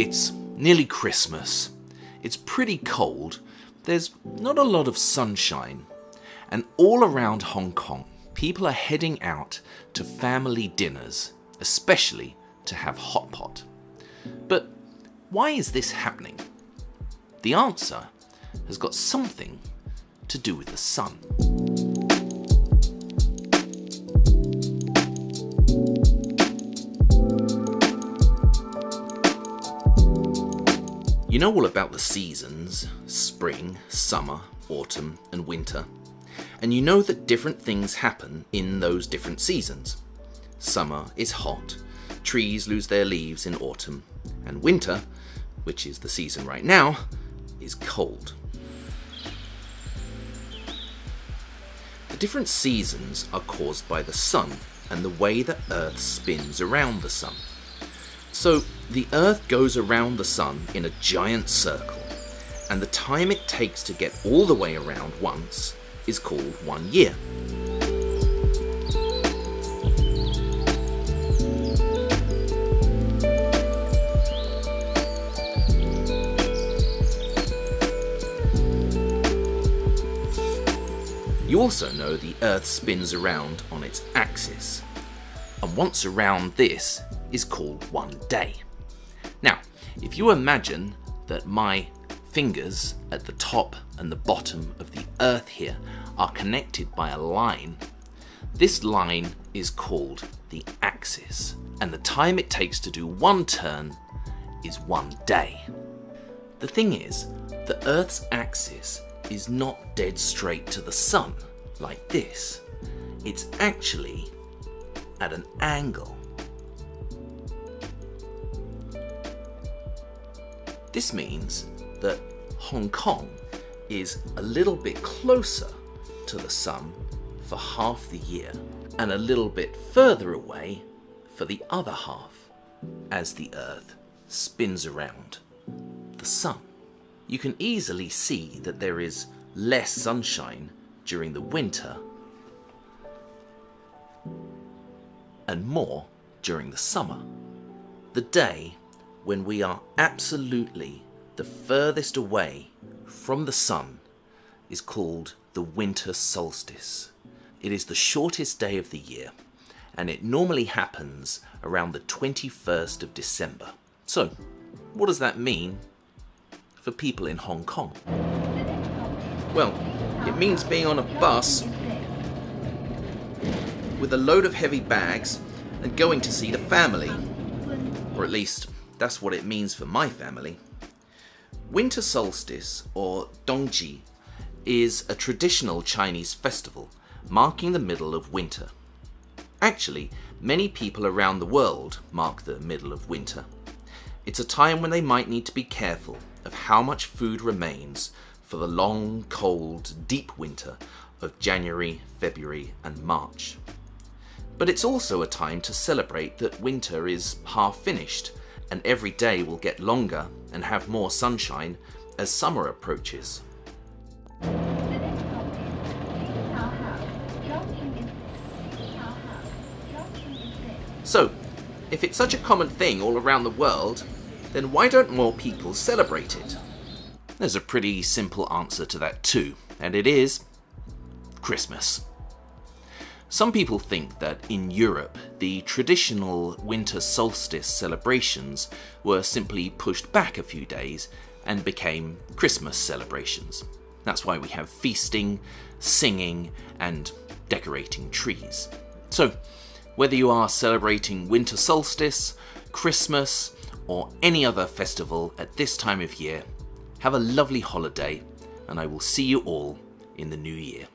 It's nearly Christmas. It's pretty cold. There's not a lot of sunshine. And all around Hong Kong, people are heading out to family dinners, especially to have hot pot. But why is this happening? The answer has got something to do with the sun. You know all about the seasons spring, summer, autumn, and winter. And you know that different things happen in those different seasons. Summer is hot, trees lose their leaves in autumn, and winter, which is the season right now, is cold. The different seasons are caused by the sun and the way that Earth spins around the sun. So the Earth goes around the Sun in a giant circle, and the time it takes to get all the way around once is called one year. You also know the Earth spins around on its axis, and once around this is called one day. Now, if you imagine that my fingers at the top and the bottom of the earth here are connected by a line, this line is called the axis, and the time it takes to do one turn is one day. The thing is, the Earth's axis is not dead straight to the sun like this. It's actually at an angle. This means that Hong Kong is a little bit closer to the sun for half the year and a little bit further away for the other half as the Earth spins around the sun. You can easily see that there is less sunshine during the winter and more during the summer. The day when we are absolutely the furthest away from the sun is called the winter solstice. It is the shortest day of the year and it normally happens around the 21st of December. So, what does that mean for people in Hong Kong? Well, it means being on a bus with a load of heavy bags and going to see the family. Or at least that's what it means for my family. Winter solstice, or Dongji, is a traditional Chinese festival marking the middle of winter. Actually, many people around the world mark the middle of winter. It's a time when they might need to be careful of how much food remains for the long, cold, deep winter of January, February, and March. But it's also a time to celebrate that winter is half finished and every day will get longer and have more sunshine as summer approaches. So, if it's such a common thing all around the world, then why don't more people celebrate it? There's a pretty simple answer to that too, and it is Christmas. Some people think that in Europe, the traditional winter solstice celebrations were simply pushed back a few days and became Christmas celebrations. That's why we have feasting, singing, and decorating trees. So, whether you are celebrating winter solstice, Christmas, or any other festival at this time of year, have a lovely holiday, and I will see you all in the new year.